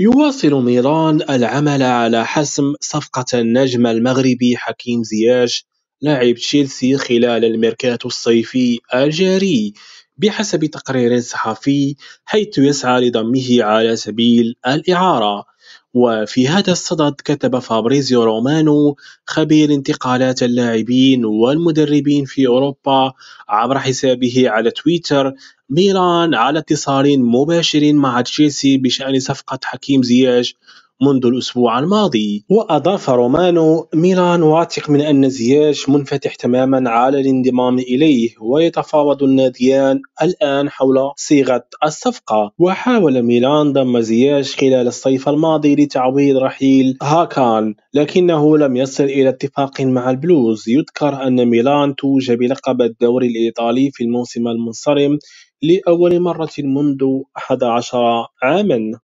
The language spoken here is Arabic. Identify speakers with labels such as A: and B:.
A: يواصل ميلان العمل على حسم صفقة النجم المغربي حكيم زياش لاعب تشيلسي خلال الميركاتو الصيفي الجاري بحسب تقرير صحفي حيث يسعى لضمه على سبيل الإعارة. وفي هذا الصدد كتب فابريزيو رومانو خبير انتقالات اللاعبين والمدربين في أوروبا عبر حسابه على تويتر ميلان على اتصال مباشر مع تشيلسي بشأن صفقة حكيم زياش. منذ الأسبوع الماضي. وأضاف رومانو ميلان واثق من أن زياش منفتح تماما على الانضمام إليه ويتفاوض الناديان الآن حول صيغة الصفقة. وحاول ميلان ضم زياش خلال الصيف الماضي لتعويض رحيل هاكان لكنه لم يصل إلى اتفاق مع البلوز. يذكر أن ميلان توج بلقب الدوري الإيطالي في الموسم المنصرم لأول مرة منذ 11 عامًا.